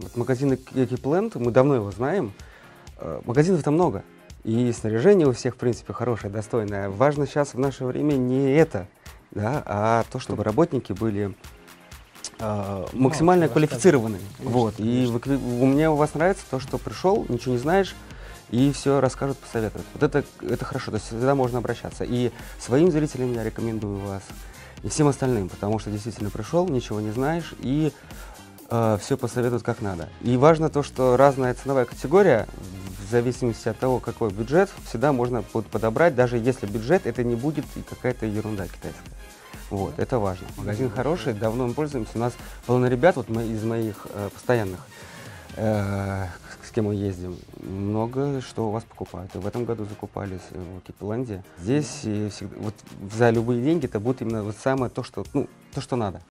Вот магазин Экипленд, мы давно его знаем. Э, Магазинов там много. И снаряжение у всех, в принципе, хорошее, достойное. Важно сейчас в наше время не это, да, а то, чтобы работники были э, максимально рассказывай. квалифицированы. Конечно, вот. И вы- у меня у вас нравится то, что пришел, ничего не знаешь, и все расскажут, посоветуют. Вот это, это хорошо, то есть всегда можно обращаться. И своим зрителям я рекомендую вас, и всем остальным, потому что действительно пришел, ничего не знаешь, и все посоветуют как надо. И важно то, что разная ценовая категория, в зависимости от того, какой бюджет, всегда можно будет подобрать, даже если бюджет, это не будет и какая-то ерунда китайская. Вот, это важно. Магазин хороший, давно им пользуемся. У нас полно ребят, вот мы из моих э, постоянных, э, с кем мы ездим, много что у вас покупают. И в этом году закупались э, в Кипеланде. Здесь э, всегда, вот за любые деньги это будет именно вот самое то, что, ну, то, что надо.